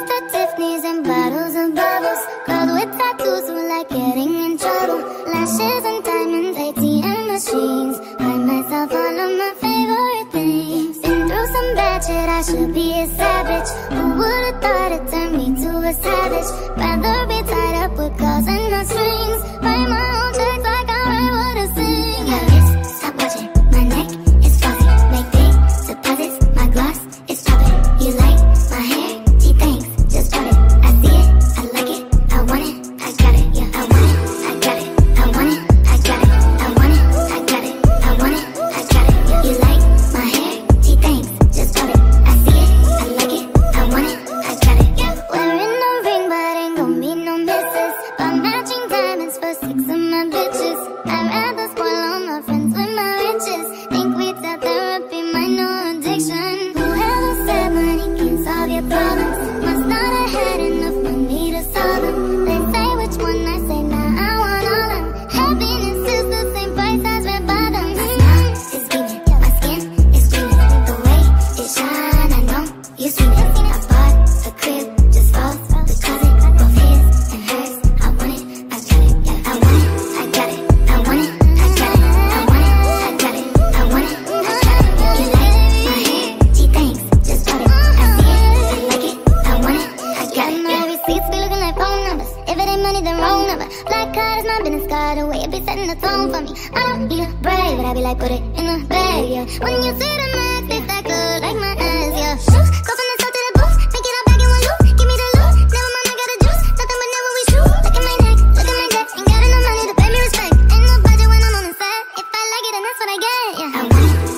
The Tiffany's and bottles and bubbles. Girls with tattoos who like getting in trouble. Lashes and diamonds, ATM machines. Buy myself all of my favorite things. Been through some bad shit, I should be a savage. Who would've thought it turned me to a savage? Rather be tied up with girls and no strings. Buy my cut his mom didn't scar the way it be setting the tone for me. I don't need a break, but I be like, put it in the bag, yeah. When you see the max, it's that good, like my ass, yeah. Shoes, go from the south to the booth, make it all back in one loop. Give me the loot, never mind, I got a juice, nothing but never we shoot. Look at my neck, look at my neck, ain't got enough money to pay me respect. Ain't no budget when I'm on the set, if I like it, then that's what I get, yeah. I want it.